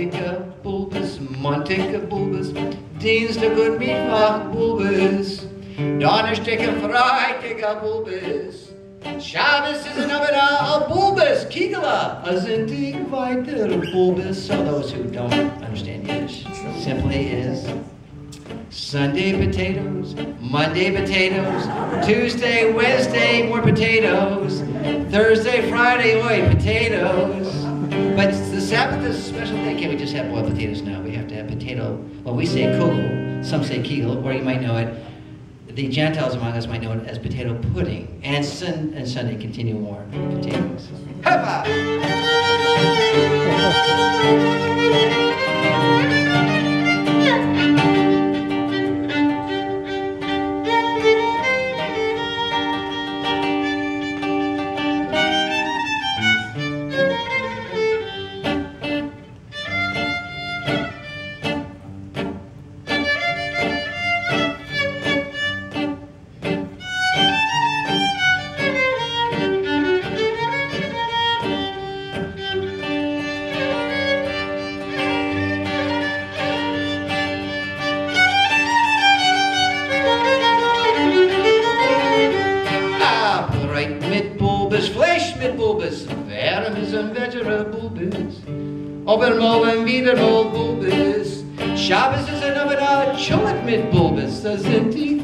Mantica bulbus, bulbus, Mittwoch bulbus, Donnerstag, Freitag bulbus, Shabbos is another bulbus, Kegela, a weiter bulbus. So those who don't understand Yiddish, simply is. Sunday potatoes, Monday potatoes, Tuesday, Wednesday, more potatoes, Thursday, Friday, oy, potatoes. But the Sabbath is a special day. Can't we just have boiled potatoes now? We have to have potato, well, we say kugel, some say kegel, or you might know it, the Gentiles among us might know it as potato pudding. And, sun, and Sunday, continue more potatoes. Hoppa! Mit Bulbes, Wärm ist ein Wetterer Bulbes. Aber morgen wieder mal Bulbes. Schabes ist ein aber Chullet mit Bulbes, das sind die!